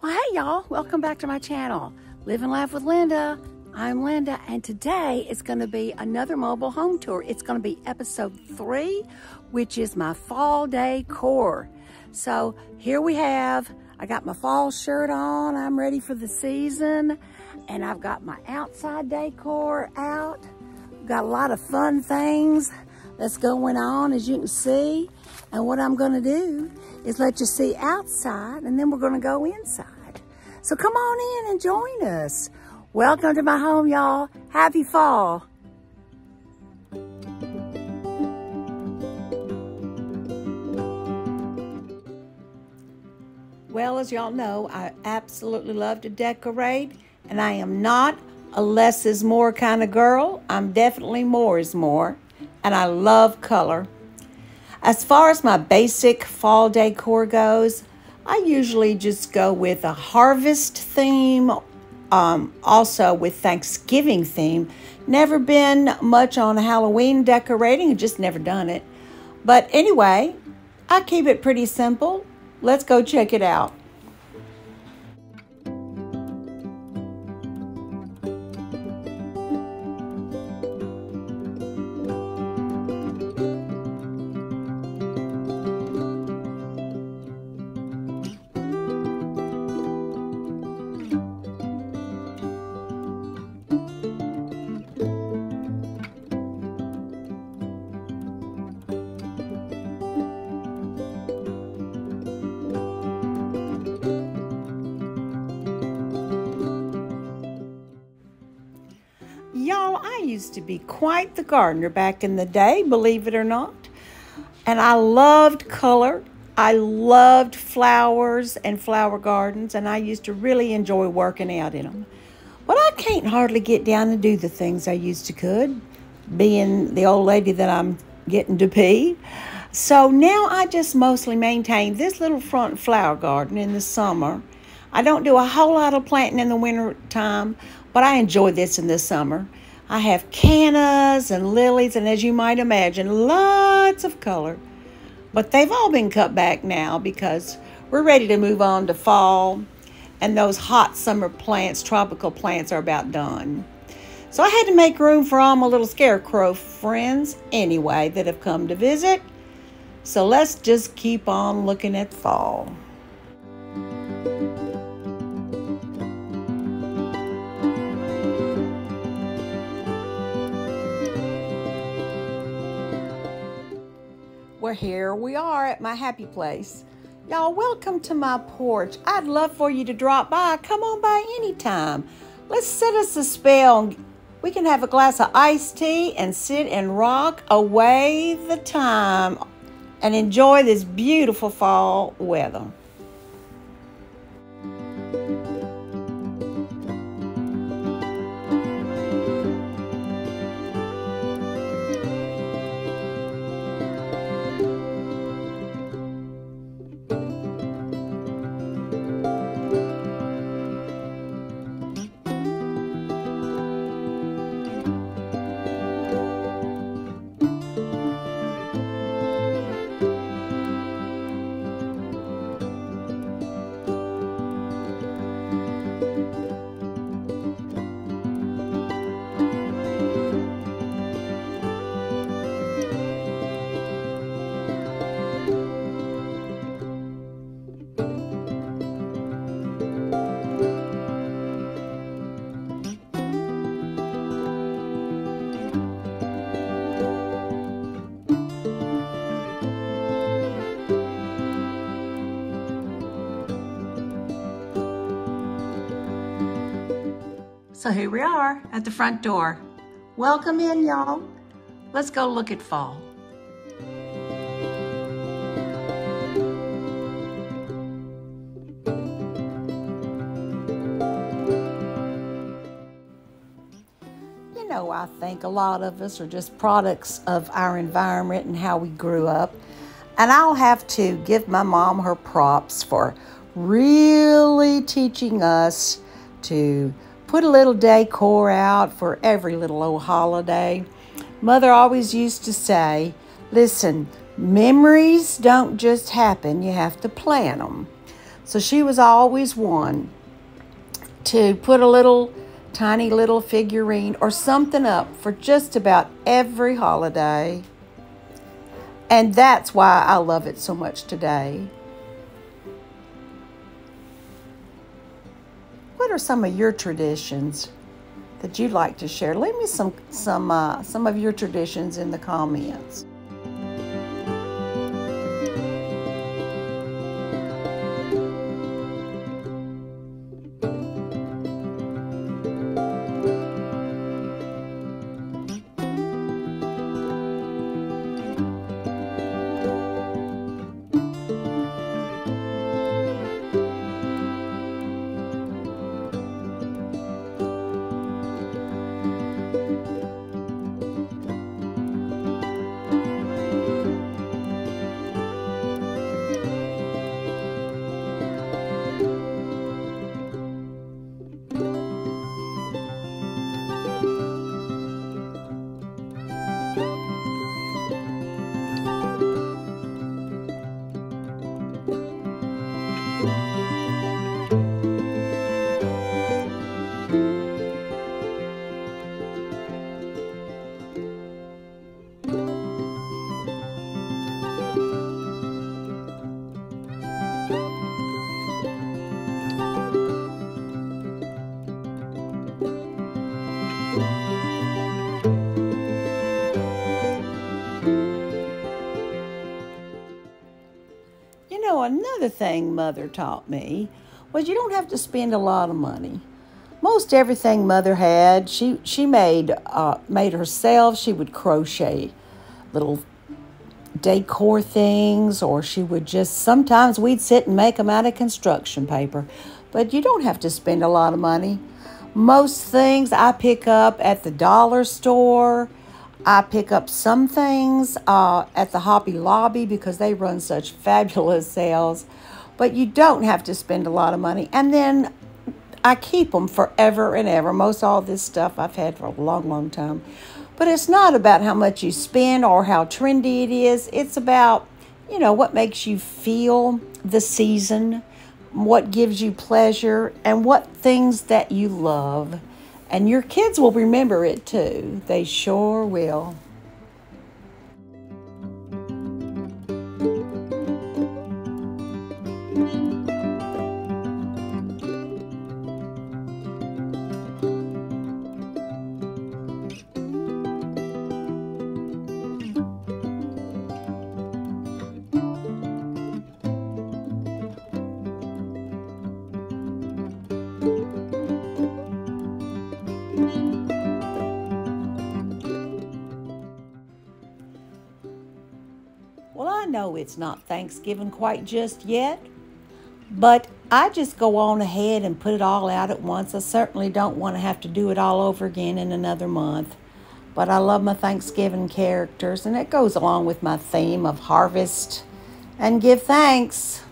Well, hey, y'all. Welcome back to my channel, Live and Laugh with Linda. I'm Linda, and today it's going to be another mobile home tour. It's going to be episode three, which is my fall day decor. So here we have, I got my fall shirt on. I'm ready for the season, and I've got my outside decor out. Got a lot of fun things that's going on, as you can see. And what I'm going to do is let you see outside, and then we're going to go inside. So come on in and join us. Welcome to my home, y'all. Happy fall. Well, as y'all know, I absolutely love to decorate, and I am not a less is more kind of girl. I'm definitely more is more, and I love color. As far as my basic fall decor goes, I usually just go with a harvest theme, um, also with Thanksgiving theme. Never been much on Halloween decorating, just never done it. But anyway, I keep it pretty simple. Let's go check it out. Used to be quite the gardener back in the day, believe it or not. And I loved color. I loved flowers and flower gardens, and I used to really enjoy working out in them. But I can't hardly get down and do the things I used to could, being the old lady that I'm getting to be. So now I just mostly maintain this little front flower garden in the summer. I don't do a whole lot of planting in the winter time, but I enjoy this in the summer. I have cannas and lilies, and as you might imagine, lots of color. But they've all been cut back now because we're ready to move on to fall, and those hot summer plants, tropical plants, are about done. So I had to make room for all my little scarecrow friends anyway that have come to visit. So let's just keep on looking at fall. Well, here we are at my happy place. Y'all, welcome to my porch. I'd love for you to drop by. Come on by anytime. Let's set us a spell. We can have a glass of iced tea and sit and rock away the time and enjoy this beautiful fall weather. So here we are at the front door. Welcome in, y'all. Let's go look at fall. You know, I think a lot of us are just products of our environment and how we grew up. And I'll have to give my mom her props for really teaching us to put a little decor out for every little old holiday. Mother always used to say, listen, memories don't just happen, you have to plan them. So she was always one to put a little tiny little figurine or something up for just about every holiday. And that's why I love it so much today. What are some of your traditions that you'd like to share? Leave me some some uh, some of your traditions in the comments. Another thing mother taught me was you don't have to spend a lot of money. Most everything mother had, she she made uh, made herself. She would crochet little decor things, or she would just sometimes we'd sit and make them out of construction paper. But you don't have to spend a lot of money. Most things I pick up at the dollar store. I pick up some things uh, at the Hobby Lobby because they run such fabulous sales. But you don't have to spend a lot of money. And then I keep them forever and ever. Most all this stuff I've had for a long, long time. But it's not about how much you spend or how trendy it is. It's about, you know, what makes you feel the season, what gives you pleasure, and what things that you love. And your kids will remember it too. They sure will. It's not Thanksgiving quite just yet, but I just go on ahead and put it all out at once. I certainly don't want to have to do it all over again in another month. But I love my Thanksgiving characters, and it goes along with my theme of harvest and give thanks.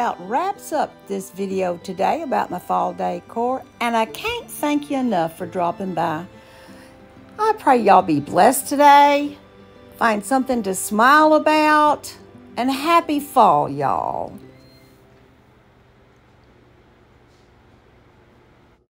About wraps up this video today about my fall decor. And I can't thank you enough for dropping by. I pray y'all be blessed today. Find something to smile about. And happy fall, y'all.